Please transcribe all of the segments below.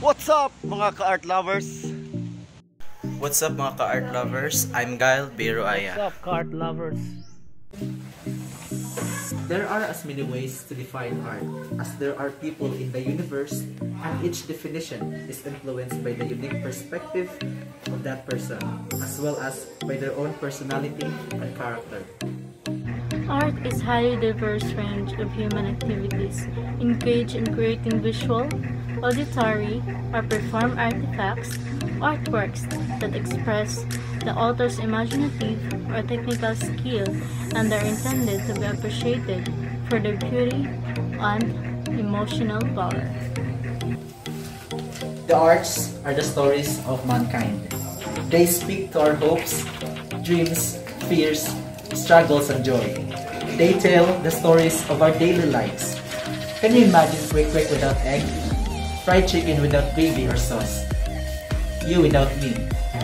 What's up mga ka-art lovers? What's up mga ka-art lovers? I'm Gail Biro Aya. What's up, card lovers? There are as many ways to define art as there are people in the universe, and each definition is influenced by the unique perspective of that person, as well as by their own personality and character. Art is highly diverse range of human activities engaged in creating visual, auditory, or perform artifacts, artworks that express the author's imaginative or technical skill and are intended to be appreciated for their beauty and emotional power. The arts are the stories of mankind. They speak to our hopes, dreams, fears, struggles, and joy. They tell the stories of our daily lives. Can you imagine kwek kwek without egg? Fried chicken without gravy or sauce? You without me,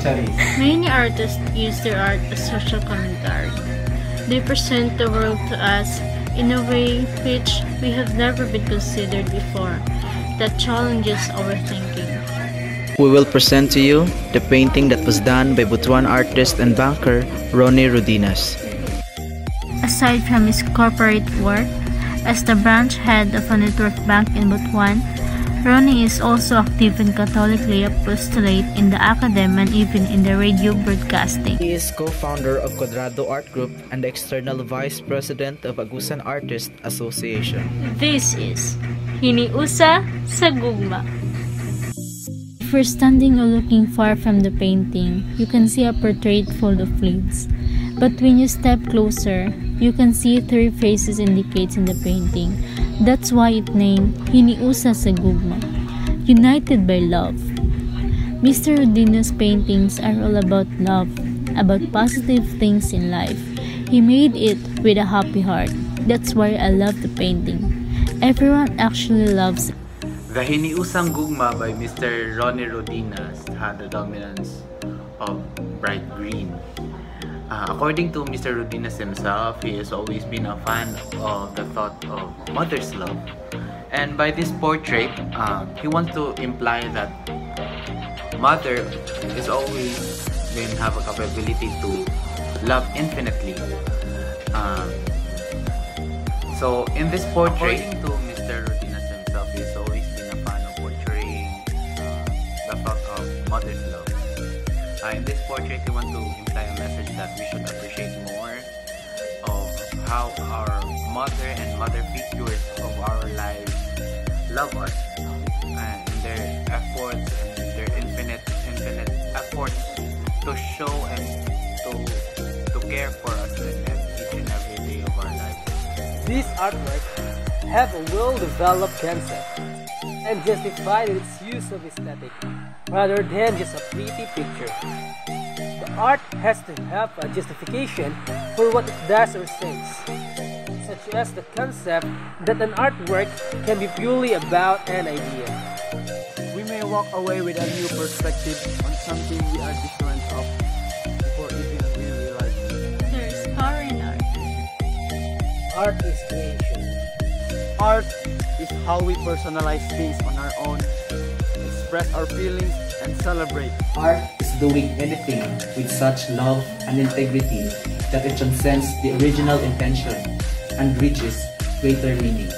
Cherries. Many artists use their art as social commentary. They present the world to us in a way which we have never been considered before, that challenges our thinking. We will present to you the painting that was done by Butuan artist and banker Ronnie Rodinas. Aside from his corporate work, as the branch head of a network bank in Butuan, Ronnie is also active in Catholic lay Apostolate in the academy and even in the radio broadcasting. He is co-founder of Quadrado Art Group and the external vice president of Agusan Artists Association. This is Hiniusa sa Gugma. If you're standing or looking far from the painting, you can see a portrait full of leaves. But when you step closer, you can see three faces indicates in the painting. That's why it named Hiniusa sa Gugma, united by love. Mr. Rodino's paintings are all about love, about positive things in life. He made it with a happy heart. That's why I love the painting. Everyone actually loves it. The Hiniusang Gugma by Mr. Ronnie Rodinas had the dominance of bright green. Uh, according to Mr. Rodinas himself, he has always been a fan of the thought of mother's love. And by this portrait, uh, he wants to imply that mother is always been have a capability to love infinitely. Um, so in this portrait, according to Mr. Uh, in this portrait, he want to imply a message that we should appreciate more of how our mother and mother figures of our lives love us and their efforts and their infinite infinite efforts to show and to to care for us in each and every day of our lives. These artworks have a well-developed concept and justified its use of aesthetic rather than just a pretty picture. The art has to have a justification for what it does or says, such as the concept that an artwork can be purely about an idea. We may walk away with a new perspective on something we are different of before even we realize. There's power in art. Art is creation. Art is how we personalize things on our own, express our feelings, and celebrate. Art is doing anything with such love and integrity that it transcends the original intention and reaches greater meaning.